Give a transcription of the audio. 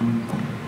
Amen.